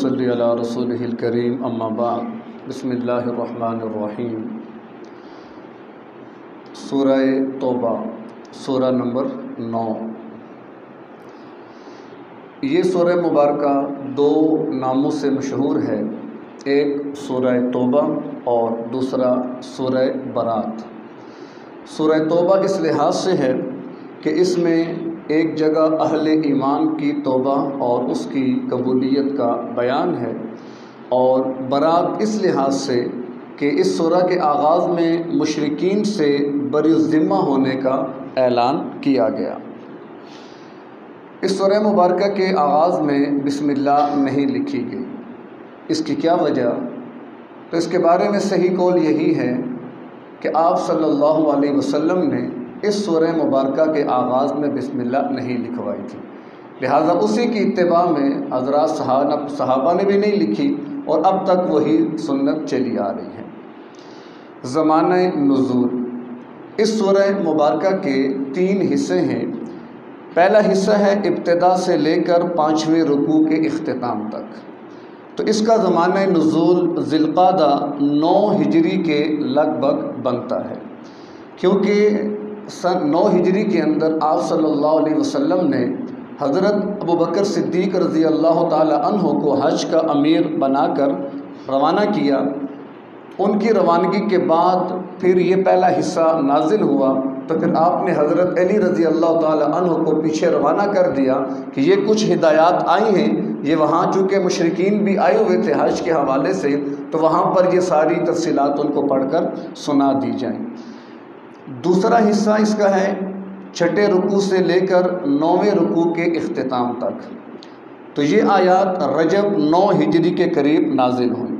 वसल्ली अला रसूलिल करीम अम्मा बाद बिस्मिल्लाहिर्रहमानिर्रहीम सूरह तौबा सूरह नंबर नौ ये सूरह मुबारक दो नामों से मशहूर है एक सूरह तौबा और दूसरा सूरह बरात सूरह तौबा इस लिहाज से है कि इसमें एक जगह अहले ईमान की तोबा और उसकी कबूलियत का बयान है और बरात इस लिहाज से कि इस सूरह के आगाज़ में मुशरकिन से बरज़िम्मा होने का ऐलान किया गया। इस सूरह मुबारक के आगाज़ में बिस्मिल्लाह नहीं लिखी गई। इसकी क्या वजह? तो इसके बारे में सही कौल यही है कि आप सल्लल्लाहु अलैहि वसल्लम ने इस सूरह मुबारक के आगाज़ में बिस्मिल्लाह नहीं लिखवाई थी। लिहाजा उसी की इत्तबा में हजरा सहाबा ने भी नहीं लिखी और अब तक वही सुन्नत चली आ रही है। ज़मान नज़ूल। इस सूरह मुबारक के तीन हिस्से हैं। पहला हिस्सा है इब्तदा से लेकर पाँचवें रुकू के अख्ताम तक। तो इसका ज़मान नज़ूल ज़िलक़ादा नौ हिजरी के लगभग बनता है। क्योंकि सन नौ हिजरी के अंदर आप सल्लल्लाहु अलैहि वसल्लम ने हज़रत अबू बकर सिद्दीक रज़ी अल्लाह तहों को हज का अमीर बनाकर रवाना किया। उनकी रवानगी के बाद फिर ये पहला हिस्सा नाजिल हुआ तो फिर आपने हज़रत अली रज़ी अल्लाह तहों को पीछे रवाना कर दिया कि ये कुछ हिदायत आई हैं। ये वहाँ चूँकि मशरकिन भी आए हुए थे हज के हवाले से तो वहाँ पर ये सारी तफसीलात उनको पढ़कर सुना दी जाएँ। दूसरा हिस्सा इसका है छठे रुकू से लेकर नौवें रुकू के अख्ताम तक। तो ये आयात रजब नौ हिजरी के करीब नाजिल हुई,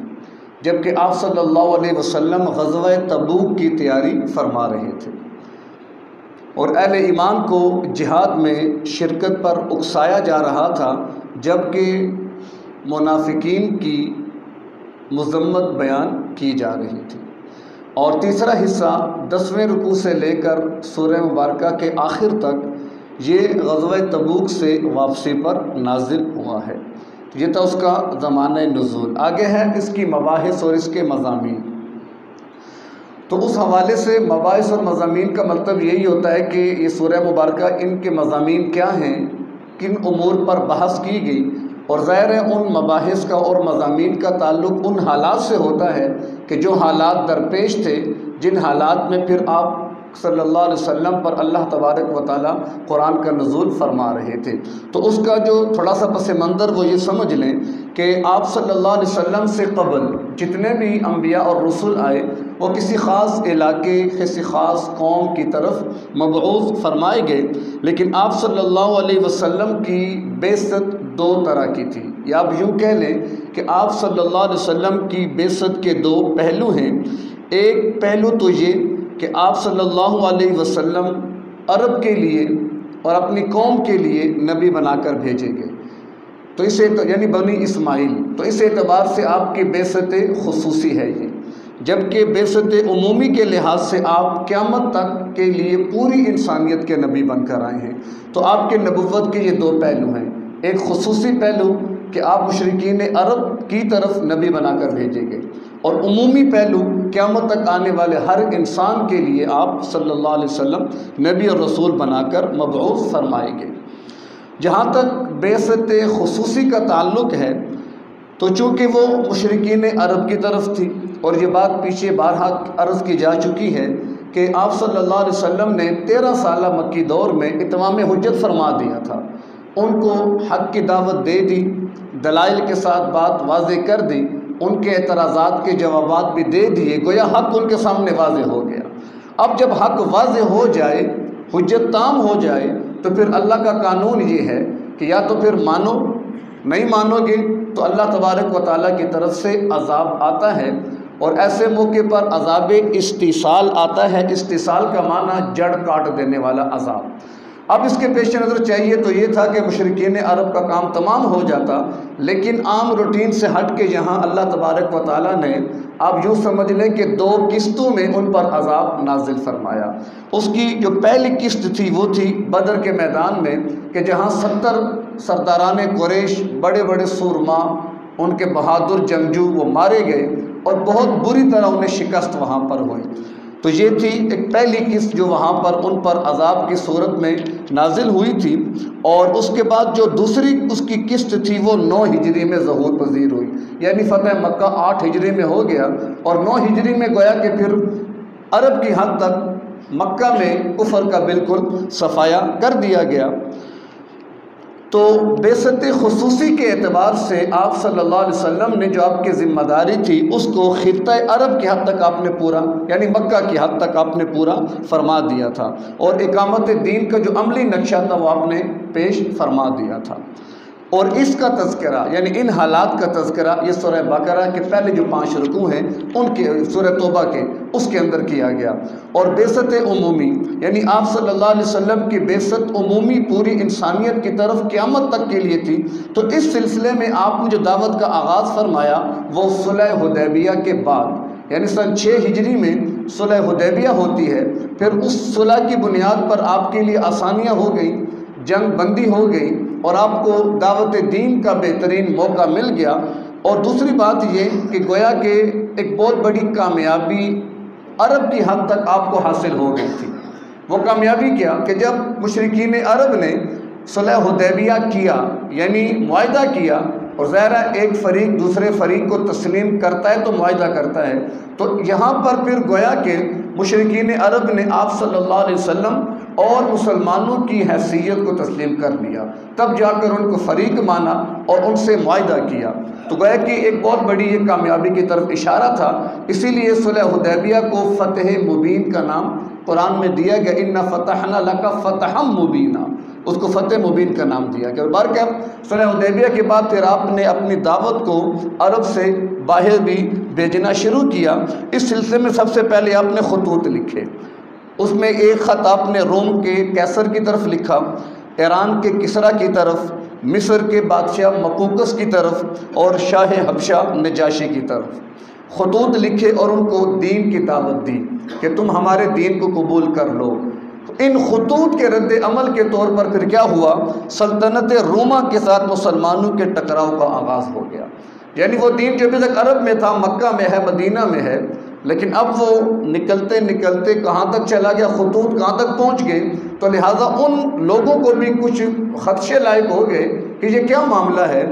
जबकि आप सल्लल्लाहु अलैहि वसल्लम गज़वा तबूक की तैयारी फरमा रहे थे। और अहल ईमान को जिहाद में शिरकत पर उकसाया जा रहा था, जबकि मुनाफिकीन की मजम्मत बयान की जा रही थी। और तीसरा हिस्सा दसवें रुकू से लेकर सूर्य मुबारक के आखिर तक ये गजव तबूक से वापसी पर नाजिल हुआ है। ये था उसका ज़मान नजूल। आगे है इसकी मबास और इसके मजामी तो उस हवाले से मबास और मजामी का मतलब यही होता है कि ये सूर्य मुबारक इनके मजामी क्या हैं? किन अमूर पर बहस की गई? और ज़ाहिर है उन मबास का और मजामी का ताल्लुक़ उन हालात से होता है कि जो हालात दरपेश थे, जिन हालात में फिर आप सल्लल्लाहु अलैहि वसल्लम पर अल्लाह तबारक व ताली कुरान का नज़ुल फरमा रहे थे। तो उसका जो थोड़ा सा पस मंज़र वो ये समझ लें कि आप सल्लल्लाहु अलैहि वसल्लम से कबल जितने भी अम्बिया और रसुल आए, वो किसी ख़ास इलाके, किसी ख़ास कौम की तरफ़ मबूज़ फरमाए गए। लेकिन आप सल्लल्लाहु अलैहि वसल्लम की बेसत दो तरह की थी। या आप यूँ कह लें कि आप सल्लल्लाहु अलैहि वसल्लम की बेसत के दो पहलू हैं। एक पहलू तो ये कि आप सल्लल्लाहु अलैहि वसल्लम अरब के लिए और अपनी कौम के लिए नबी बनाकर भेजे गए तो इसे तो यानी बनी इस्माइल तो इस एतबार से आपकी बेसत खसूसी है ये। जबकि बेसत उमूमी के लिहाज से आप क़्यामत तक के लिए पूरी इंसानियत के नबी बनकर आए हैं। तो आपके नबूवत के ये दो पहलू हैं। एक खसूसी पहलू कि आप मशरकिन अरब की तरफ़ नबी बनाकर भेजे गए और उमूमी पहलू, क़्यामत तक आने वाले हर इंसान के लिए आप सल्लल्लाहु अलैहि वसल्लम नबी और रसूल बनाकर मबूस फरमाए गए जहाँ तक बेसत खसूसी का ताल्लुक़ है तो चूँकि वो मशरकिन अरब की तरफ़ थी और ये बात पीछे बारहा अर्ज़ की जा चुकी है कि आप सल्लल्लाहु अलैहि वसल्लम ने तेरह साल मक्की दौर में इतमाम हजत फरमा दिया था। उनको हक की दावत दे दी, दलाइल के साथ बात वाज कर दी, उनके एतराज़ात के जवाब भी दे दिए, गोया हक उनके सामने वाज हो गया। अब जब हक वाज हो जाए हजत ताम हो जाए तो फिर अल्लाह का कानून ये है कि या तो फिर मानो, नहीं मानोगे तो अल्लाह तबारक व ताली की तरफ़ से अजाब आता है। और ऐसे मौके पर अजाब इस्तीसाल आता है। इस्तीसाल का माना जड़ काट देने वाला अजाब। अब इसके पेश नज़र चाहिए तो ये था कि मशरकिन अरब का काम तमाम हो जाता, लेकिन आम रूटीन से हट के यहाँ अल्लाह तबारक व ताली ने आप यूँ समझ लें कि दो किस्तों में उन पर अजाब नाजिल फरमाया। उसकी जो पहली किस्त थी, वो थी बदर के मैदान में कि जहाँ सत्तर सरदारान कुरेश बड़े बड़े सूरमा उनके बहादुर जंगजू वो मारे गए और बहुत बुरी तरह उन्हें शिकस्त वहाँ पर हुई। तो ये थी एक पहली किस्त जो वहाँ पर उन पर अजाब की सूरत में नाजिल हुई थी और उसके बाद जो दूसरी उसकी किस्त थी वो नौ हिजरी में जहूर पजीर हुई। यानी फ़तेह मक्का आठ हिजरी में हो गया और नौ हिजरी में गोया कि फिर अरब की हद तक मक्का में कुफर का बिल्कुल सफाया कर दिया गया। तो बेसत खसूसी के अतबार से आप सल्ला वसल्लम ने जो आपकी ज़िम्मेदारी थी, उसको ख़त अरब की हद तक आपने पूरा, यानी मक्का की हद तक आपने पूरा फरमा दिया था। और एकामत दीन का जो अमली नक्शा था, वो आपने पेश फरमा दिया था। और इसका तस्करा यानी इन हालात का तस्करा ये सुर बकरा के पहले जो पाँच रुकू हैं, उनके सुर तोबा के, उसके अंदर किया गया। और बेसत उमूमी, यानी आप सल्लल्लाहु अलैहि वसल्लम की बेसत उमूमी पूरी इंसानियत की तरफ़ क़्यामत तक के लिए थी तो इस सिलसिले में आपने जो दावत का आगाज़ फरमाया, वो सुलह हुदैबिया के बाद, यानी सन छः हिजरी में सुलह हुदैबिया होती है, फिर उस सुलह की बुनियाद पर आपके लिए आसानियाँ हो गई, जंग बंदी हो गई और आपको दावत दीन का बेहतरीन मौका मिल गया। और दूसरी बात ये कि गोया के एक बहुत बड़ी कामयाबी अरब की हद तक आपको हासिल हो गई थी। वो कामयाबी क्या? कि जब मशरकिन अरब ने सलह हुदैबिया किया, यानी मुआदा किया, और ज़ाहरा एक फ़रीक दूसरे फ़रीक को तस्लीम करता है तो मुआदा करता है। तो यहाँ पर फिर गोया के मशरकिन अरब ने आप सल्लल्लाहु अलैहि वसल्लम और मुसलमानों की हैसियत को तस्लीम कर लिया। तब जाकर उनको फ़रीक माना और उनसे मुआदा किया। तो गया कि एक बहुत बड़ी ये कामयाबी की तरफ़ इशारा था। इसीलिए सुलह हुदैबिया को फ़तेह मुबीन का नाम कुरान में दिया गया। इन फ़तहना लका फ़तहम मुबीना। उसको फ़तेह मुबीन का नाम दिया गया। बार क्या? सुलह हुदैबिया के बाद फिर आपने अपनी दावत को अरब से बाहर भी भेजना शुरू किया। इस सिलसिले में सबसे पहले आपने खतूत लिखे। उसमें एक ख़त आपने रोम के कैसर की तरफ़ लिखा, ईरान के किसरा की तरफ़, मिस्र के बादशाह मकूकस की तरफ़ और शाह हबशा नजाशी की तरफ़। खतूत लिखे और उनको दीन की दावत दी कि तुम हमारे दीन को कबूल कर लो। इन खतूत के रद्द अमल के तौर पर फिर क्या हुआ? सल्तनत रोमा के साथ मुसलमानों के टकराव का आगाज़ हो गया। यानी वो दीन जो अभी तक अरब में था, मक्का में है, मदीना में है लेकिन अब वो निकलते निकलते कहाँ तक चला गया, खतूत कहाँ तक पहुँच गए तो लिहाजा उन लोगों को भी कुछ खदशे लायक हो गए कि ये क्या मामला है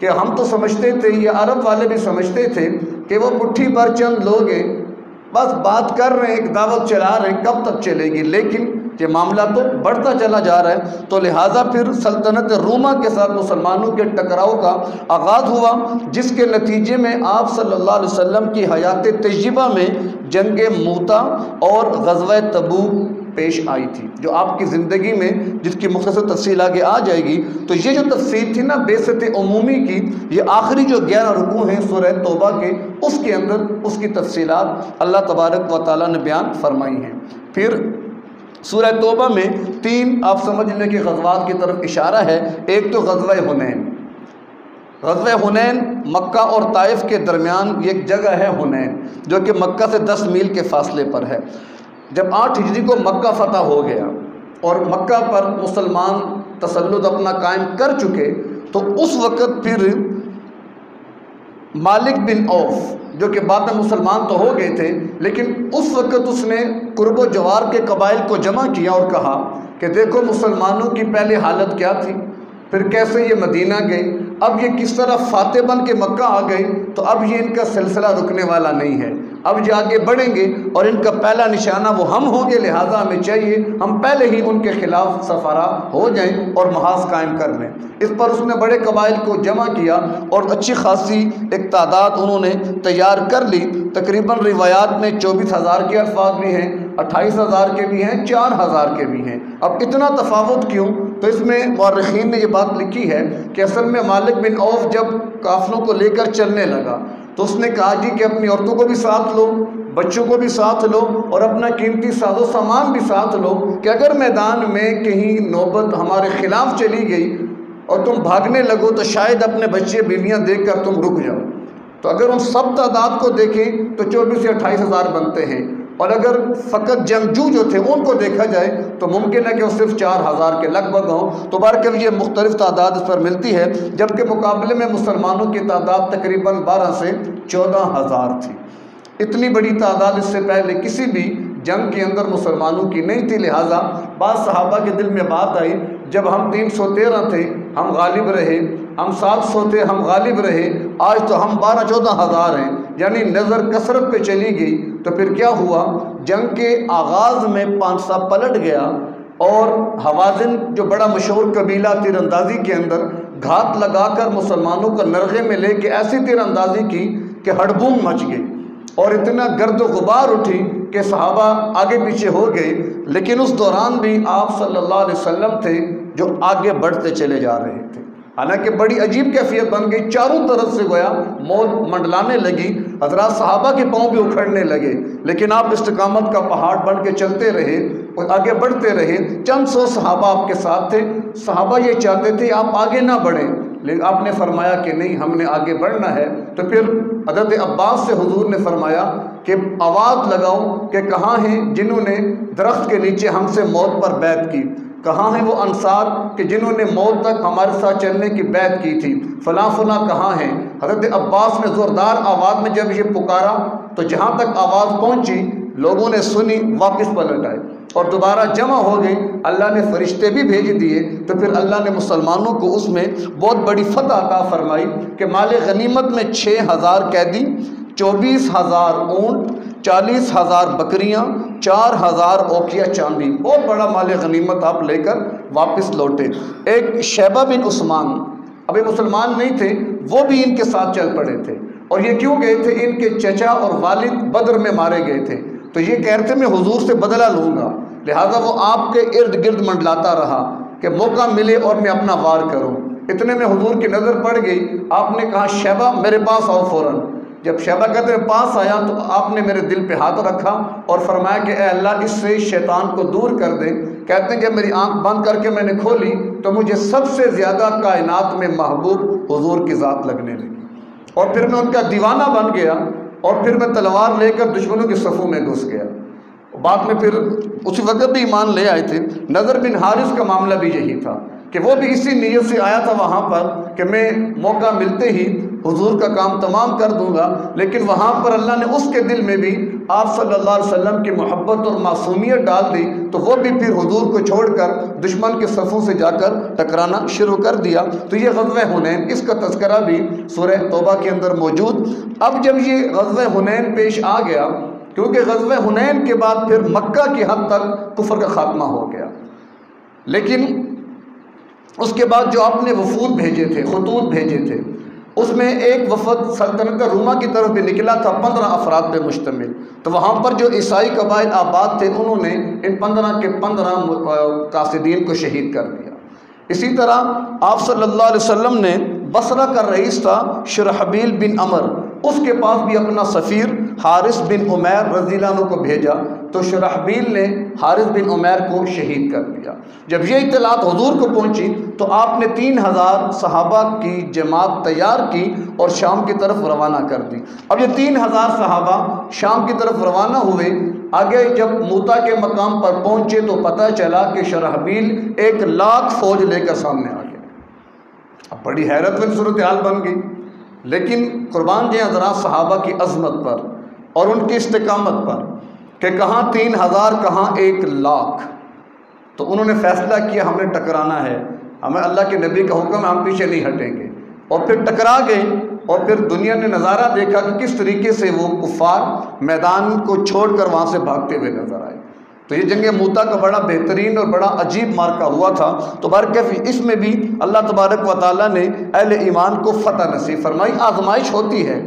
कि हम तो समझते थे, ये अरब वाले भी समझते थे कि वो मुट्ठी पर चंद लोग हैं। बस बात कर रहे हैं, एक दावत चला रहे हैं, कब तक चलेगी? लेकिन ये मामला तो बढ़ता चला जा रहा है। तो लिहाजा फिर सल्तनत रोमा के साथ मुसलमानों के टकराव का आगाज़ हुआ, जिसके नतीजे में आप सल्लल्लाहु अलैहि वसल्लम की हयात तजर्बा में जंग मूता और गजवा तबूक पेश आई थी, जो आपकी ज़िंदगी में, जिसकी मुख्तर तफसील आगे आ जाएगी। तो ये जो तफसील थी ना, बेसत अमूमी की, ये आखिरी जो ग्यारह रुकू हैं सुर तोबा के, उसके अंदर उसकी तफसीत अल्लाह तबारक व ताली ने बयान फरमाई हैं। फिर सूरह तोबा में तीन आप समझ लें कि गजवात की तरफ़ इशारा है। एक तो गजवा हुनैन। गजवा हुनैन मक्का और ताइफ के दरमियान एक जगह है हुनैन, जो कि मक्का से दस मील के फासले पर है। जब आठ हिजरी को मक्का फ़तह हो गया और मक्का पर मुसलमान तसल्लुत अपना कायम कर चुके तो उस वक़्त फिर मालिक बिन औफ जो कि बाद में मुसलमान तो हो गए थे, लेकिन उस वक़्त उसने कुर्ब जवार के कबाइल को जमा किया और कहा कि देखो मुसलमानों की पहले हालत क्या थी? फिर कैसे ये मदीना गए? अब ये किस तरह फाते बन के मक्का आ गए? तो अब ये इनका सिलसिला रुकने वाला नहीं है। अब जो आगे बढ़ेंगे और इनका पहला निशाना वो हम होंगे, लिहाजा हमें चाहिए हम पहले ही उनके खिलाफ सफारा हो जाएँ और महाज कायम कर लें। इस पर उसने बड़े कबाइल को जमा किया और अच्छी खासी एक तादाद उन्होंने तैयार कर ली। तकरीबन रिवायात में चौबीस हज़ार के अल्फाज भी हैं। अट्ठाईस हज़ार के भी हैं, चार हज़ार के भी हैं। अब इतना तफावत क्यों? तो इसमें मौरखीन ने यह बात लिखी है कि असल में मालिक बिन औफ जब काफलों को लेकर चलने लगा तो उसने कहा, जी, कि अपनी औरतों को भी साथ लो, बच्चों को भी साथ लो और अपना कीमती साजो सामान भी साथ लो कि अगर मैदान में कहीं नौबत हमारे ख़िलाफ़ चली गई और तुम भागने लगो तो शायद अपने बच्चे, बीवियाँ देख कर तुम रुक जाओ। तो अगर उन सब तादाद को देखें तो चौबीस से अट्ठाईस हज़ार बनते हैं। और अगर फ़कत जंगजू जो थे उनको देखा जाए तो मुमकिन है कि वो सिर्फ़ चार हज़ार के लगभग हों। तो बार ये मुख्तलिफ़ तादाद इस पर मिलती है, जबकि मुकाबले में मुसलमानों की तादाद तकरीबन बारह से चौदह हज़ार थी। इतनी बड़ी तादाद इससे पहले किसी भी जंग के अंदर मुसलमानों की नहीं थी, लिहाजा बाद सहाबा के दिल में बात आई, जब हम तीन सौ तेरह थे, हम गालिब रहे, हम सात सौ थे, हम गालिब रहे, आज तो हम बारह चौदह हज़ार हैं। यानी नज़र कसरत पे चली गई तो फिर क्या हुआ? जंग के आगाज़ में पांसा पलट गया और हवाजन, जो बड़ा मशहूर कबीला तीरंदाजी के अंदर घात लगाकर मुसलमानों को नरगे में लेके ऐसी तीरंदाजी की कि हड़बूम मच गई और इतना गर्द गुबार उठी कि सहाबा आगे पीछे हो गए। लेकिन उस दौरान भी आप सल्लल्लाहु अलैहि वसल्लम थे जो आगे बढ़ते चले जा रहे थे। हालाँकि बड़ी अजीब कैफियत बन गई, चारों तरफ़ से गोया, मौत मंडलाने लगी हजरा साहबा के पाँव भी उखड़ने लगे, लेकिन आप इस्तकामत का पहाड़ बन के चलते रहे और आगे बढ़ते रहे। चंद सौ सहाबा आपके साथ थे। साहबा ये चाहते थे, आप आगे ना बढ़ें, लेकिन आपने फरमाया कि नहीं, हमने आगे बढ़ना है। तो फिर हज़रत अब्बास से हुजूर ने फरमाया कि आवाज़ लगाओ कि कहाँ हैं जिन्होंने दरख्त के नीचे हमसे मौत पर बैत की। कहाँ हैं वो अनसार कि जिन्होंने मौत तक हमारे साथ चलने की बैत की थी? फ़लाँ फ़लाँ कहाँ हैं? हज़रत अब्बास ने ज़ोरदार आवाज़ में जब ये पुकारा तो जहाँ तक आवाज़ पहुँची, लोगों ने सुनी, वापस पलट आए और दोबारा जमा हो गई। अल्लाह ने फरिश्ते भी भेज दिए तो फिर अल्लाह ने मुसलमानों को उसमें बहुत बड़ी फतह अता फरमाई कि माल गनीमत में छः हज़ार कैदी चौबीस हज़ार ऊँट, चालीस हज़ार बकरियाँ, चार हज़ार ओकिया चांदी। बहुत बड़ा माल गनीमत आप लेकर वापस लौटे। एक शैबा बिन उस्मान, अभी मुसलमान नहीं थे, वो भी इनके साथ चल पड़े थे। और ये क्यों गए थे? इनके चचा और वालिद बद्र में मारे गए थे। तो ये कहते मैं हुजूर से बदला लूँगा। लिहाजा वो आपके इर्द गिर्द मंडलाता रहा कि मौका मिले और मैं अपना वार करूँ। इतने में हुजूर की नज़र पड़ गई। आपने कहा, शैबा मेरे पास आओ फ़ौरन। जब शहबा कहते हैं पास आया तो आपने मेरे दिल पे हाथ रखा और फरमाया कि अल्लाह, इससे शैतान को दूर कर दे। कहते हैं, जब मेरी आँख बंद करके मैंने खोली तो मुझे सबसे ज़्यादा कायनात में महबूब हुजूर की ज़ात लगने लगी। और फिर मैं उनका दीवाना बन गया और फिर मैं तलवार लेकर दुश्मनों के सफ़ों में घुस गया। बाद में फिर उसी वक्त भी ईमान ले आए थे। नज़र बिन हारिस का मामला भी यही था कि वो भी इसी नीयत से आया था वहाँ पर कि मैं मौका मिलते ही हुजूर का काम तमाम कर दूँगा, लेकिन वहाँ पर अल्लाह ने उसके दिल में भी आप सल्लल्लाहु अलैहि वसल्लम की मोहब्बत और मासूमियत डाल दी तो वो भी फिर हुजूर को छोड़कर दुश्मन के सफ़ों से जाकर टकराना शुरू कर दिया। तो ये गजब हुनैन, इसका तस्करा भी सूरह तोबा के अंदर मौजूद। अब जब ये गजब हुनैन पेश आ गया, क्योंकि गजब हुनैन के बाद फिर मक्का की हद तक कुफर का खात्मा हो गया। लेकिन उसके बाद जो आपने वफूद भेजे थे, खतूत भेजे थे उसमें एक वफद सल्तनत रूमा की तरफ़ भी निकला था पंद्रह अफराद पर मुश्तमिल। तो वहाँ पर जो ईसाई कबाइल आबाद थे, उन्होंने इन पंद्रह के पंद्रह कासदीन को शहीद कर दिया। इसी तरह आप सल्ला वसल्लम ने बसरा का रईस था शरहबील बिन अमर। उसके पास भी अपना सफ़ीर हारिस बिन उमैर रजीला को भेजा। तो शरहबील ने हारिस बिन उमैर को शहीद कर दिया। जब ये इतलात हजूर को पहुँची तो आपने तीन हज़ार सहाबा की जमात तैयार की और शाम की तरफ़ रवाना कर दी। अब ये तीन हज़ार सहाबा शाम की तरफ़ रवाना हुए। आगे जब मूता के मकाम पर पहुँचे तो पता चला कि शरहबील एक लाख फौज लेकर सामने आ अब बड़ी हैरत वाली सूरत हाल बन गई। लेकिन कुर्बान जी हजरा सहाबा की अजमत पर और उनकी इस्तकामत पर कि कहाँ तीन हज़ार, कहाँ एक लाख। तो उन्होंने फैसला किया हमें टकराना है। हमें अल्लाह के नबी का हुक्म, हम पीछे नहीं हटेंगे। और फिर टकरा गए और फिर दुनिया ने नज़ारा देखा कि किस तरीके से वो कुफार मैदान को छोड़कर वहाँ से भागते हुए नज़र आए। तो ये जंग मूता का बड़ा बेहतरीन और बड़ा अजीब मार्का हुआ था। तो बारकफ, इसमें भी अल्लाह तबारक व ताली ने अहल ईमान को फ़तह नसीब फरमाई। आजमाइश होती है,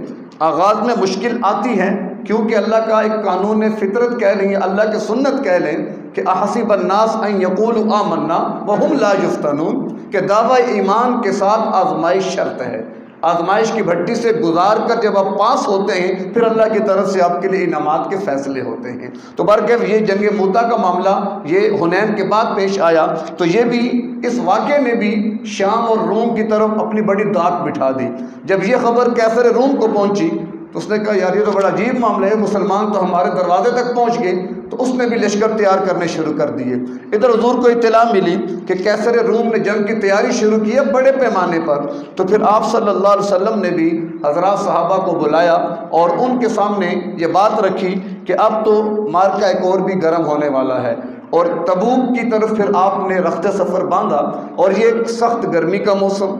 आगाज़ में मुश्किल आती है, क्योंकि अल्लाह का एक कानून फितरत कह लें अल्लाह की सुन्नत कह लें कि अहसीबन्नास यकूल आमन्ना वहम लाजुफ्तनून के दावा ईमान के साथ आजमाइश शर्त है। आजमाइश की भट्टी से गुजार कर जब आप पास होते हैं, फिर अल्लाह की तरफ़ से आपके लिए इनामात के फैसले होते हैं। तो बरकफ, ये जंग मुद्दा का मामला, ये हुनैन के बाद पेश आया तो ये भी इस वाक़े में भी शाम और रोम की तरफ़ अपनी बड़ी दाक बिठा दी। जब ये खबर कैसर रोम को पहुँची तो उसने कहा, यार, ये तो बड़ा अजीब मामला है, मुसलमान तो हमारे दरवाजे तक पहुँच गए। उसने भी लश्कर तैयार करने शुरू कर दिए। इधर हजूर को इतला मिली कि कैसर रूम ने जंग की तैयारी शुरू की है बड़े पैमाने पर। तो फिर आप अलैहि वसल्लम ने भी हजरा साहबा को बुलाया और उनके सामने ये बात रखी कि अब तो मार्का एक और भी गर्म होने वाला है। और तबूक की तरफ़ फिर आपने रख्त सफ़र बांधा और ये सख्त गर्मी का मौसम,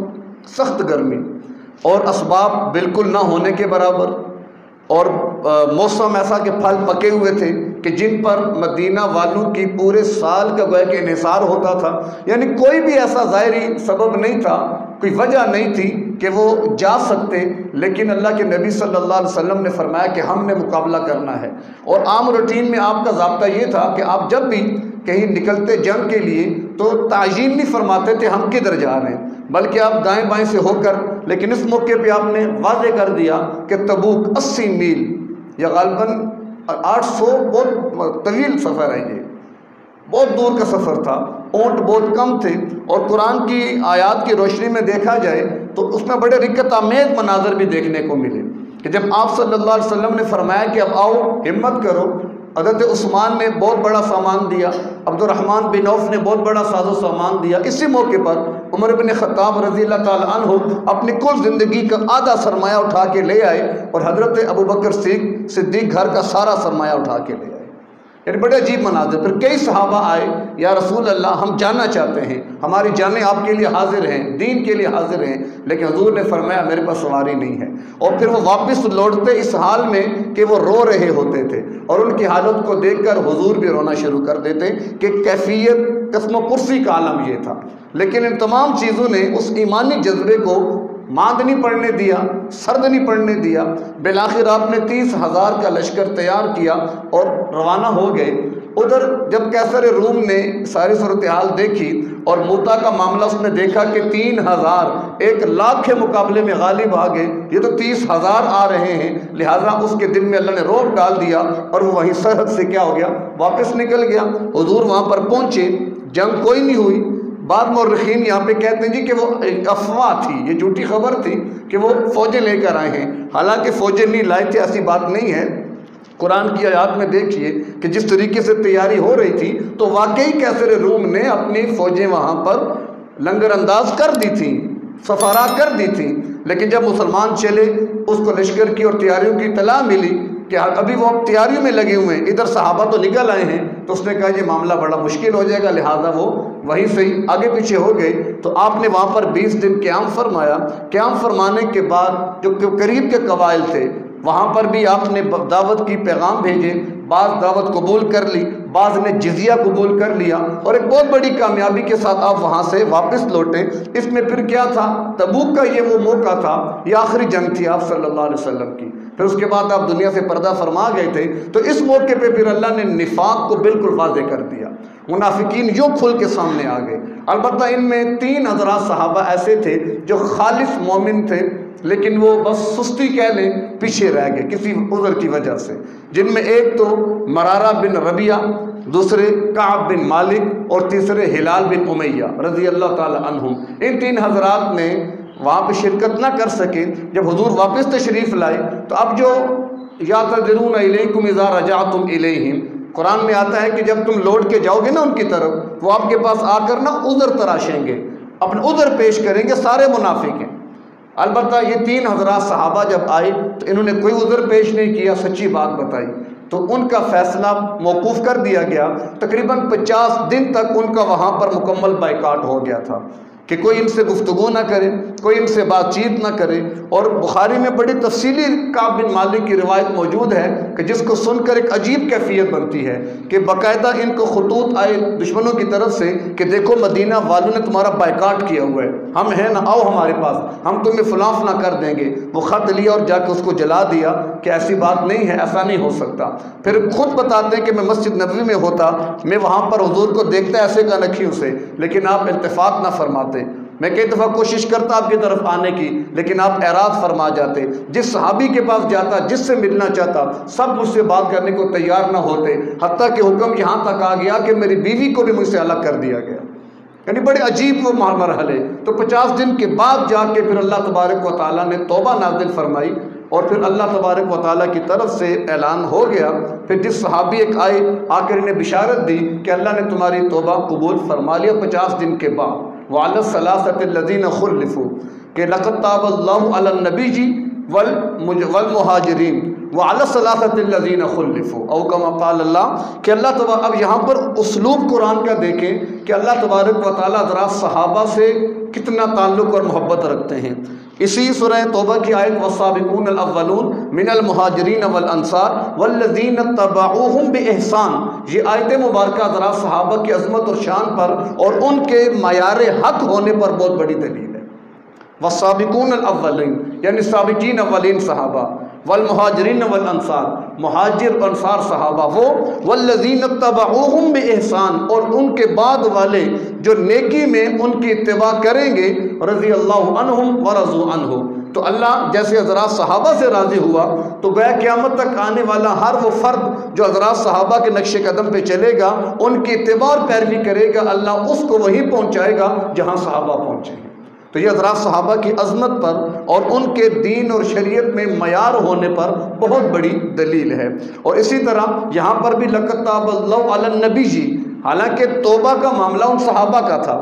सख्त गर्मी। और इसबाब बिल्कुल ना होने के बराबर। और मौसम ऐसा कि फल पके हुए थे कि जिन पर मदीना वालों की पूरे साल का गोया के इसार होता था। यानी कोई भी ऐसा ज़ाहरी सबब नहीं था, कोई वजह नहीं थी कि वो जा सकते। लेकिन अल्लाह के नबी सल्लल्लाहु अलैहि वसल्लम ने फरमाया कि हमने मुकाबला करना है। और आम रूटीन में आपका जबता ये था कि आप जब भी कहीं निकलते जंग के लिए तो ताजीन नहीं फरमाते थे हम किधर जा रहे हैं। बल्कि आप दाएँ बाएँ से होकर, लेकिन इस मौके पे आपने वाजे कर दिया कि तबूक 80 मील या गालबन 800 बहुत तवील सफ़र है ये। बहुत दूर का सफ़र था, ऊँट बहुत कम थे, और कुरान की आयात की रोशनी में देखा जाए तो उसमें बड़े रिक्कत आमेज मनाजर भी देखने को मिले कि जब आप सल्लल्लाहु अलैहि वसल्लम ने फरमाया कि अब आओ, हिम्मत करो हज़रत उस्मान ने बहुत बड़ा सामान दिया अब्दुलरहमान बिन औफ ने बहुत बड़ा साजो सामान दिया। इसी मौके पर उमर बिन ख़त्ताब रज़ी हो अपनी कुल ज़िंदगी का आधा सरमाया उठा के ले आए और हज़रत अबू बकर सिद्दीक घर का सारा सरमाया उठा के ले आए। यानी बड़े अजीब मनाजिर फिर कई सहाबा आए, या रसूल अल्लाह हम जानना चाहते हैं, हमारी जानें आपके लिए हाजिर हैं, दीन के लिए हाजिर हैं। लेकिन हजूर ने फरमाया, मेरे पास सवारी नहीं है। और फिर वो वापस लौटते इस हाल में कि वो रो रहे होते थे और उनकी हालत को देख कर हजूर भी रोना शुरू कर देते कि कैफियत कस्म कुर्सी का आलम ये था। लेकिन इन तमाम चीज़ों ने उस ईमानी जज्बे को मांद नहीं पड़ने दिया सर्द नहीं पड़ने दिया, बिलाखिर आपने तीस हज़ार का लश्कर तैयार किया और रवाना हो गए। उधर जब कैसर रूम ने सारी सूरत हाल देखी और मूता का मामला उसने देखा कि तीन हज़ार एक लाख के मुकाबले में गालिब आ गए, ये तो तीस हज़ार आ रहे हैं, लिहाजा उसके दिन में अल्लाह ने रोक डाल दिया और वो वहीं सरहद से क्या हो गया? वापस निकल गया। हजूर वहाँ पर पहुँचे, जंग कोई नहीं हुई। बाद मौरखीन यहाँ पे कहते हैं जी कि वो अफवाह थी, ये झूठी खबर थी कि वो फ़ौजें लेकर आए हैं। हालाँकि फ़ौजें नहीं लाए थे, ऐसी बात नहीं है। कुरान की आयात में देखिए कि जिस तरीके से तैयारी हो रही थी तो वाकई कैसर रूम ने अपनी फ़ौजें वहाँ पर लंगर अंदाज कर दी थी, सफारा कर दी थी। लेकिन जब मुसलमान चले, उसको लश्कर की और तैयारियों की तला मिली कि अभी वो अब तैयारियों में लगे हुए हैं। इधर साहबा तो निकल आए हैं तो उसने कहा, ये मामला बड़ा मुश्किल हो जाएगा, लिहाजा वो वहीं से ही आगे पीछे हो गए। तो आपने वहाँ पर 20 दिन क्याम फरमाया। क्याम फरमाने के बाद जो करीब के कबाइल थे वहाँ पर भी आपने दावत की पैगाम भेजे, बाज़ दावत कबूल कर ली, बाज़ ने जजिया कबूल कर लिया, और एक बहुत बड़ी कामयाबी के साथ आप वहाँ से वापस लौटे। इसमें फिर क्या था? तबूक का ये वो मौका था, ये आखिरी जंग थी आप सल्लल्लाहु अलैहि वसल्लम की। फिर उसके बाद आप दुनिया से पर्दा फरमा गए थे तो इस मौके पे फिर अल्लाह ने निफाक को बिल्कुल वाजे कर दिया। मुनाफिकीन यूँ खुल के सामने आ गए। अलबत् इनमें तीन हज़रा सहाबा ऐसे थे, जो खालिश मोमिन थे लेकिन वो बस सुस्ती कह लें, पीछे रह गए किसी उज़र की वजह से। जिनमें एक तो मरारा बिन रबिया, दूसरे काब बिन मालिक, और तीसरे हिलाल बिन उमैया रज़ी अल्लाह तहुम इन तीन हजरात ने वहाँ पर शिरकत ना कर सके। जब हजूर वापस तशरीफ़ लाए तो अब जो या तदरून अलैकुम इज़ा रजा तुम इलेहिम, कुरान में आता है कि जब तुम लौट के जाओगे ना उनकी तरफ़, वो आपके पास आकर ना उधर तराशेंगे। अपने उधर पेश करेंगे, सारे मुनाफिक हैं। अलबत् ये तीन हजरात साहबा जब आए तो इन्होंने कोई उज़र पेश नहीं किया, सच्ची बात बताई। तो उनका फ़ैसला मौकूफ़ कर दिया गया। तकरीबन पचास दिन तक उनका वहाँ पर मुकम्मल बाइकाट हो गया था। कि कोई इनसे गुफ्तु ना करे, कोई इनसे बातचीत ना करे। और बुखारी में बड़ी तफसीली काब बिन मालिक की रिवायत मौजूद है कि जिसको सुनकर एक अजीब कैफियत बनती है कि बाकायदा इनको खतूत आए दुश्मनों की तरफ़ से कि देखो मदीना वालों ने तुम्हारा बाइकाट किया हुआ है। हम हैं ना, आओ हमारे पास, हम तुम्हें फलाफ ना कर देंगे। वो ख़त लिया और जाके उसको जला दिया कि ऐसी बात नहीं है, ऐसा नहीं हो सकता। फिर खुद बताते हैं कि मैं मस्जिद नबी में होता, मैं वहाँ पर हजूर को देखता ऐसे का नखी उसे लेकिन आप इतफाक़ ना फरमाते। मैं कई दफ़ा कोशिश करता आपकी तरफ़ आने की, लेकिन आप एराज फरमा जाते। जिस सहाबी के पास जाता, जिससे मिलना चाहता, सब मुझसे बात करने को तैयार ना होते। हती कि हुक्म यहाँ तक आ गया कि मेरी बीवी को भी मुझसे अलग कर दिया गया। यानी बड़े अजीब वो मरहले तो पचास दिन के बाद जाके फिर अल्लाह तबारक व ताली ने तोबा नाजिल फरमाई और फिर अल्लाह तबारक व की तरफ़ से ऐलान हो गया। फिर जिस सहाबी एक आए, आकर इन्हें बिशारत दी कि अल्लाह ने तुम्हारी तोबा कबूल फरमा लिया पचास दिन के बाद। वालसलासतलदीन खुलफ़ु के लक़ताबल्लाबी जी वल वलमहाजरीन महाजरीन खुलफ़ु अवकम अल्लाह, कि अल्लाह तबा, अब यहाँ पर उसलूब कुरान का देखें, कि अल्लाह तबारक वाली ज़रा सहाबा से कितना ताल्लुक़ और मोहब्बत रखते हैं। इसी सुरह तोबा की आयत वसाबिकून मिनल महाजरीन अवल अंसार वल्लजीन बे एहसान ये आयत मुबारक ज़रा सहाबा की अजमत और शान पर और उनके मैार हक होने पर बहुत बड़ी दलील है। वसाबिकून अव्वलिन यानी सबकिन अव्वलिन सहाबा। वल महाजरीन वल अनसार महाजिर, अंसार सहाबा वो, वल्लजीन तबाउहुम बेहसान और उनके बाद वाले जो नेकी में उनकी इतबा करेंगे रज़ी अल्लाह अनहुम व रज़ू अनहु। तो अल्लाह जैसे हजरात सहाबा से राज़ी हुआ तो गया क़्यामत तक आने वाला हर वो फ़र्द जो हजरात सहाबा के नक्श कदम पे चलेगा, उनकी इतबा और पैरवी करेगा, अल्लाह उसको वहीं पहुँचाएगा जहाँ सहाबा पहुँचेंगे तो ये हजरात सहाबा की अजमत पर और उनके दीन और शरीयत में मैार होने पर बहुत बड़ी दलील है। और इसी तरह यहाँ पर भी लकताबी जी, हालाँकि तोबा का मामला उन सहाबा का था।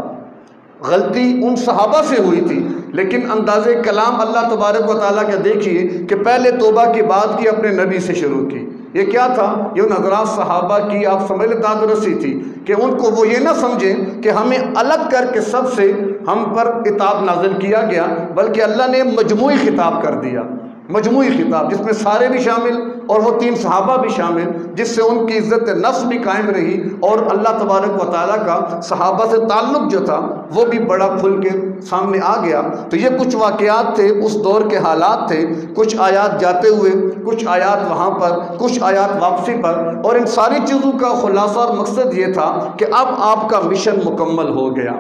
गलती उन सहाबा से हुई थी, लेकिन अंदाज कलाम अल्लाह तबारक व ताली का देखिए कि पहले तोबा की बात की अपने नबी से शुरू की। ये क्या था? ये उन सहाबा की, आप समझ लें दादरसी थी कि उनको वो ये ना समझें कि हमें अलग करके सबसे हम पर किताब नाजिल किया गया, बल्कि अल्लाह ने मजमू खिताब कर दिया। मजमू खिताब जिसमें सारे भी शामिल और वो तीन सहाबा भी शामिल, जिससे उनकी इज़्ज़त नफ्स भी कायम रही और अल्लाह तबारक व का सहाबा से ताल्लुक़ जो था, वो भी बड़ा खुल के सामने आ गया। तो ये कुछ वाक़ात थे, उस दौर के हालात थे। कुछ आयात जाते हुए, कुछ आयात वहाँ पर, कुछ आयात वापसी पर। और इन सारी चीज़ों का खुलासा और मकसद ये था कि अब आपका मिशन मुकम्मल हो गया।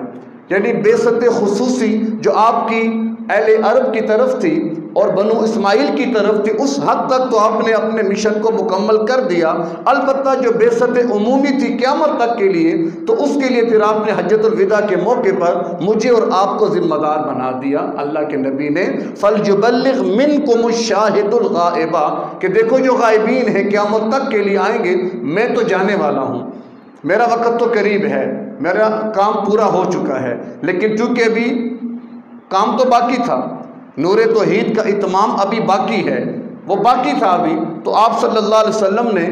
यानी बेसत खसूसी जो आपकी अहल अरब की तरफ़ थी और बनु इस्माइल की तरफ़ थी, उस हद तक तो आपने अपने मिशन को मुकम्मल कर दिया। अलबत् जो बेसत उमूमी थी क्यामत तक के लिए तो उसके लिए फिर आपने हजतुलविदा के मौके पर मुझे और आपको ज़िम्मेदार बना दिया। अल्लाह के नबी ने फलजबल मिन को मुशाहिदुलगाबा कि देखो जो गायबीन है, क्यामत तक के लिए आएँगे, मैं तो जाने वाला हूँ। मेरा वक़्त तो करीब है, मेरा काम पूरा हो चुका है, लेकिन चूँकि अभी काम तो बाकी था, नूर तोहीद का इतमाम अभी बाकी है। वो बाकी था अभी। तो आप सल्लल्लाहु अलैहि वसल्लम ने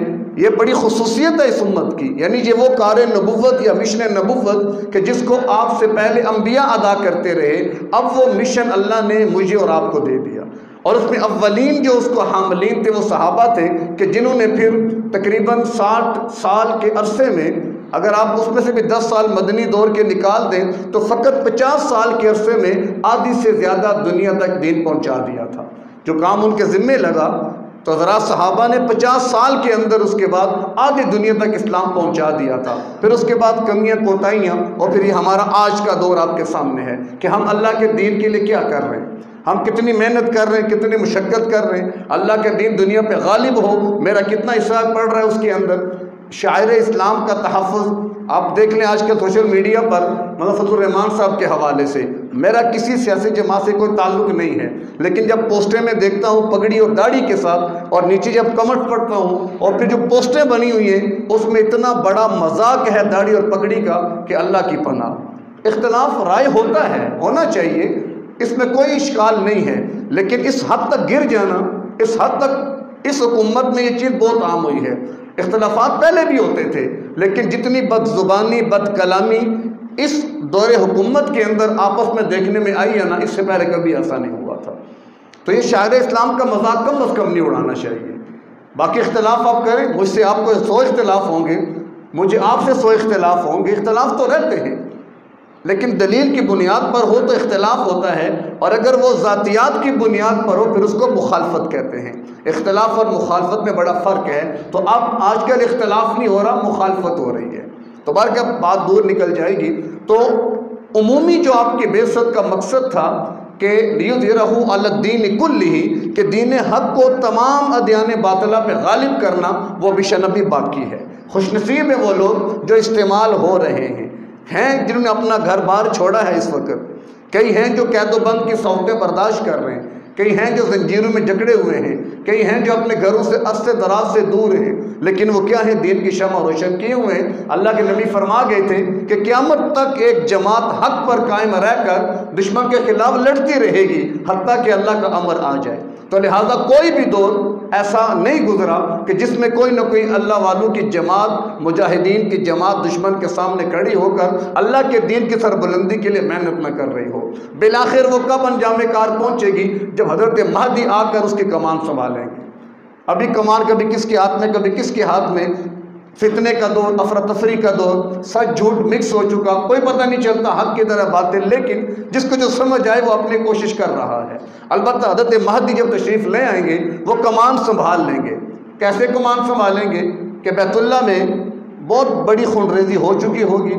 ये बड़ी खसूसियत है इस उम्मत की। यानी ये वो कार नबुवत या मिशन नबुवत कि जिसको आपसे पहले अम्बिया अदा करते रहे, अब वो मिशन अल्लाह ने मुझे और आपको दे दिया। और उसमें अव्वलीन जो उसको हामलीन थे, वो सहाबा थे कि जिन्होंने फिर तकरीबन साठ साल के अरसे में अगर आप उसमें से भी दस साल मदनी दौर के निकाल दें तो फ़कत पचास साल के अरसे में आधी से ज़्यादा दुनिया तक दीन पहुँचा दिया था। जो काम उनके ज़िम्मे लगा तो ज़रा सहाबा ने पचास साल के अंदर उसके बाद आधी दुनिया तक इस्लाम पहुँचा दिया था। फिर उसके बाद कमियाँ, कोताहियाँ, और फिर ये हमारा आज का दौर आपके सामने है कि हम अल्लाह के दीन के लिए क्या कर रहे हैं। हम कितनी मेहनत कर रहे हैं, कितनी मुशक्क़त कर रहे हैं। अल्लाह के दीन दुनिया पे गालिब हो, मेरा कितना हिस्सा पड़ रहा है उसके अंदर। शायर इस्लाम का तहफ़ आप देख लें आजकल सोशल मीडिया पर मतलब फजलरहमान साहब के हवाले से, मेरा किसी सियासी जमात से कोई ताल्लुक नहीं है। लेकिन जब पोस्टें में देखता हूँ पगड़ी और दाढ़ी के साथ, और नीचे जब कमेंट पढ़ता हूँ, और फिर जो पोस्टें बनी हुई हैं, उसमें इतना बड़ा मज़ाक है दाढ़ी और पगड़ी का कि अल्लाह की पनाह। इख्तलाफ राय होता है, होना चाहिए, इसमें कोई इश्काल नहीं है। लेकिन इस हद तक गिर जाना, इस हद तक इस हुकूमत में ये चीज़ बहुत आम हुई है। इख्तलाफात पहले भी होते थे, लेकिन जितनी बदजुबानी बद कलामी इस दौरे हुकूमत के अंदर आपस में देखने में आई है ना, इससे पहले कभी ऐसा नहीं हुआ था। तो ये शायर इस्लाम का मज़ाक कम अज़ कम नहीं उड़ाना चाहिए। बाकी इख्तलाफ आप करें, मुझसे आपको सौ इख्तलाफ होंगे, मुझे आपसे सौ इख्तलाफ होंगे, इख्तलाफ तो रहते हैं। लेकिन दलील की बुनियाद पर हो तो इख्तलाफ होता है, और अगर वो ज़ातियात की बुनियाद पर हो, फिर उसको मुखालफत कहते हैं। इख्तलाफ और मुखालफत में बड़ा फ़र्क है। तो अब आजकल इख्तलाफ नहीं हो रहा, मुखालफत हो रही है। तो बार क्या बात दूर निकल जाएगी तो उमूमी जो आपकी बेसत का मकसद था कि रहू कुल कुल्ली कि दीन हक को तमाम अदयान बातला पे गालिब करना, वो अभी बाकी है। खुशनसीब है वो लोग जो इस्तेमाल हो रहे हैं। हैं जिन्होंने अपना घर बार छोड़ा है इस वक्त। कई हैं जो कैदोबंद की सौतें बर्दाश्त कर रहे हैं। कई हैं जो जंजीरों में जकड़े हुए हैं। कई हैं जो अपने घरों से अस्ते दराज से दूर हैं। लेकिन वो क्या है? दीन की शमा रोशन किए हुए हैं। अल्लाह के नबी फरमा गए थे कि क़्यामत तक एक जमात हक पर कायम रहकर दुश्मन के खिलाफ लड़ती रहेगी हती कि अल्लाह का अमर आ जाए। तो लिहाजा कोई भी दौर ऐसा नहीं गुजरा कि जिसमें कोई ना कोई अल्लाह वालों की जमात, मुजाहिदीन की जमात, दुश्मन के सामने खड़ी होकर अल्लाह के दीन की सरबुलंदी के लिए मेहनत न कर रही हो। बिलाखिर वो कब अंजाम कार पहुँचेगी जब हज़रत महदी आकर उसकी कमान संभालेंगे? अभी कमान कभी किसके हाथ में, कभी किसके हाथ में? फितने का दौर अफरा तफरी का दौर सच झूठ मिक्स हो चुका। कोई पता नहीं चलता हक की तरह बातें, लेकिन जिसको जो समझ आए वो अपनी कोशिश कर रहा है। अलबत् हज़रत महदी जब तशरीफ़ ले आएँगे, वो कमान संभाल लेंगे। कैसे कमान संभालेंगे? कि बैतुल्ला में बहुत बड़ी खुनरेजी हो चुकी होगी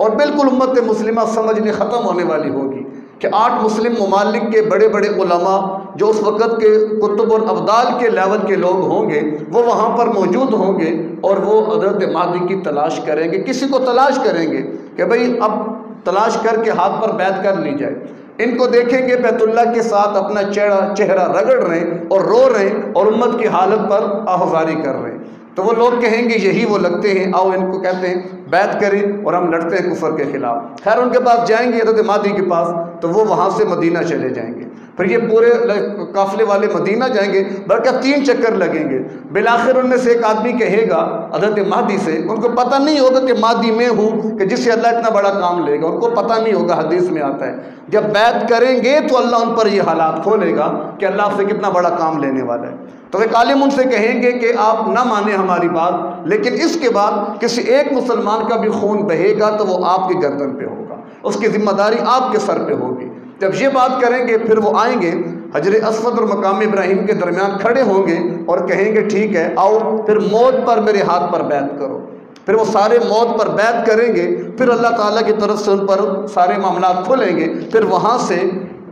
और बिल्कुल उम्मत मुस्लिमा समझने ख़त्म होने वाली होगी। कि आठ मुस्लिम ममालिक के बड़े बड़े उलमा जो उस वक़्त के कुतुब और अबदाल के लेवल के लोग होंगे, वो वहाँ पर मौजूद होंगे और वो हज़रत मादी की तलाश करेंगे। किसी को तलाश करेंगे कि भाई अब तलाश करके हाथ पर बैत कर ली जाए। इनको देखेंगे बैतुल्ला के साथ अपना चेहरा चेहरा रगड़ रहे हैं और रो रहे हैं और उम्मत की हालत पर आहुजारी कर रहे हैं। तो वो लोग कहेंगे, यही वो लगते हैं, आओ इनको कहते हैं। बैत करें और हम लड़ते हैं कुफर के खिलाफ। खैर, उनके पास जाएँगे हज़रत मादी के पास तो वो वहाँ से मदीना चले जाएँगे। फिर ये पूरे काफिले वाले मदीना जाएँगे, बल्कि तीन चक्कर लगेंगे। बिलाखिर उनमें से एक आदमी कहेगा, हज़रत मादी से, उनको पता नहीं होगा कि मादी में हूँ, कि जिससे अल्लाह इतना बड़ा काम लेगा। उनको पता नहीं होगा, हदीस में आता है। जब बैत करेंगे तो अल्लाह उन पर ये हालात खोलेगा कि अल्लाह से कितना बड़ा काम लेने वाला है। तो वे कालिम उनसे कहेंगे कि आप ना माने हमारी बात लेकिन इसके बाद किसी एक मुसलमान का भी खून बहेगा तो वो आपकी गर्दन पे होगा। उसकी ज़िम्मेदारी आपके सर पे होगी। जब ये बात करेंगे, फिर वो आएँगे हजर असद और मकाम इब्राहिम के दरमियान खड़े होंगे और कहेंगे, ठीक है, आओ, फिर मौत पर मेरे हाथ पर बैत करो। फिर वो सारे मौत पर बैत करेंगे, फिर अल्लाह ताला की तरफ़ से उन पर सारे मामला खुलेंगे। फिर वहाँ से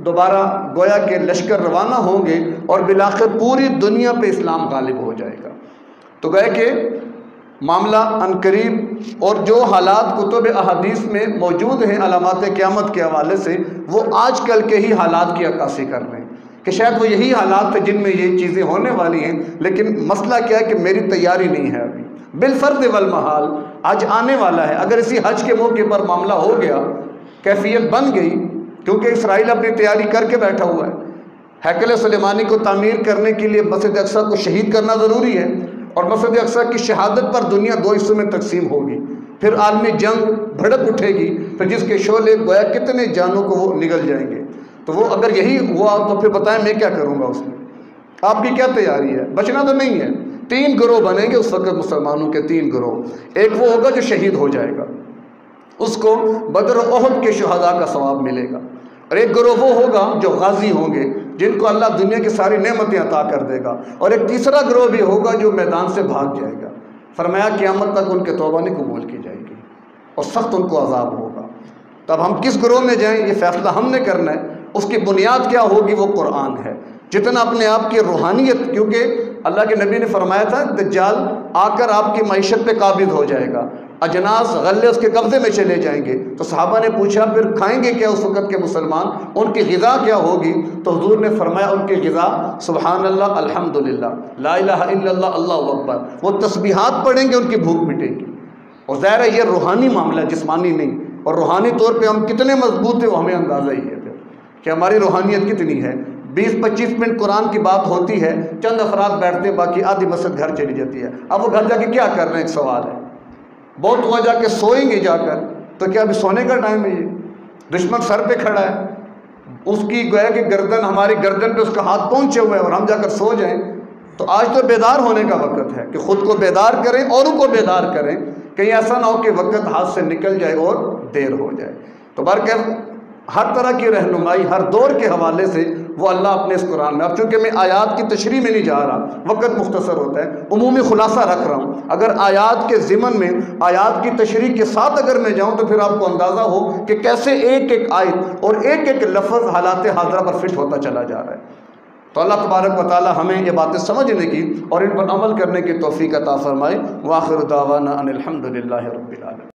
दोबारा गोया के लश्कर रवाना होंगे और बिलाखिर पूरी दुनिया पे इस्लाम गालिब हो जाएगा। तो गए कि मामला अनकरीब और जो हालात कुतुब अहदीस में मौजूद हैं अलामत क़्यामत के हवाले से, वो आज कल के ही हालात की अक्सी कर रहे हैं। कि शायद वो यही हालात थे जिनमें ये चीज़ें होने वाली हैं, लेकिन मसला क्या है कि मेरी तैयारी नहीं है अभी। बिलफर्द वल महाल, आज आने वाला है। अगर इसी हज के मौके पर मामला हो गया, कैफियत बन गई, क्योंकि इसराइल अपनी तैयारी करके बैठा हुआ है। हैकल सलेमानी को तामीर करने के लिए मस्जिद अक्सर को शहीद करना ज़रूरी है। और मसद अक्सर की शहादत पर दुनिया दो हिस्सों में तकसीम होगी। फिर आलमी जंग भड़क उठेगी फिर जिसके शोले गोया कितने जानों को वो निगल जाएँगे। तो वो अगर यही हुआ तो फिर बताएँ मैं क्या करूँगा उसमें? आपकी क्या तैयारी है? बचना तो नहीं है। तीन ग्रोह बनेंगे उस वक्त मुसलमानों के तीन ग्रोह। एक वो होगा जो शहीद हो जाएगा। उसको बदर अहद के शहदा का सवाब मिलेगा। और एक ग्रोह वो होगा जो गाजी होंगे, जिनको अल्लाह दुनिया की सारी नेमतें अता कर देगा। और एक तीसरा ग्रोह भी होगा जो मैदान से भाग जाएगा। फरमाया, क़्यामत तक उनके तोबा नहीं कबूल की जाएगी और सख्त उनको अजाब होगा। तब हम किस ग्रोह में जाएँ? ये फैसला हमने करना है। उसकी बुनियाद क्या होगी? वो कुरान है। जितना अपने आप की रूहानियत, क्योंकि अल्लाह के नबी ने फरमाया था, दज्जाल आकर आपकी मीशत पे काबिज हो जाएगा। अजनास गले उसके कब्ज़े में चले जाएँगे। तो साहबा ने पूछा, फिर खाएँगे क्या उस वक़्त के मुसलमान? उनकी गज़ा क्या होगी? तो हजूर ने फरमाया, उनकी गज़ा सुबहान अल्लाह अल्हम्दुलिल्लाह, ला अल्लाह अकबर। वो तस्बीहात पढ़ेंगे, उनकी भूख मिटेगी। और ज़ाहिर है, ये रूहानी मामला, जिसमानी नहीं। और रूहानी तौर पर हम कितने मज़बूत हैं, वो हमें अंदाज़ा ही है फिर, कि हमारी रूहानियत कितनी है। बीस पच्चीस मिनट कुरान की बात होती है, चंद अफराद बैठते हैं, बाकी आधी मस्जिद घर चली जाती है। अब वो घर जाके क्या कर रहे हैं, एक सवाल है। बहुत हुआ जाके सोएँगे जाकर। तो क्या अभी सोने का टाइम है ये? दुश्मन सर पे खड़ा है। उसकी गोया कि गर्दन, हमारी गर्दन पे उसका हाथ पहुँचे हुए हैं और हम जाकर सो जाएँ। तो आज तो बेदार होने का वक्त है कि खुद को बेदार करें, और उनको बेदार करें। कहीं ऐसा ना हो कि वक्त हाथ से निकल जाए और देर हो जाए। तो बरकर हर तरह की रहनुमाई, हर दौर के हवाले से वो अल्लाह अपने इस कुरान में, अब चूँकि मैं आयात की तशरी में नहीं जा रहा, वक़्त मुख्तसर होता है, उमूमी खुलासा रख रहा हूँ। अगर आयात के ज़िमन में, आयात की तशरी के साथ अगर मैं जाऊँ तो फिर आपको अंदाज़ा हो कि कैसे एक एक आयत और एक एक लफ्ज़ हालात हाजरा पर फिट होता चला जा रहा है। तो अल्लाह तबारक वाली हमें ये बातें समझने की और इन पर अमल करने की तोफ़ी का ताफ़रमाए वाखिर दावाना अनिलहमदिल्ला रबीआलम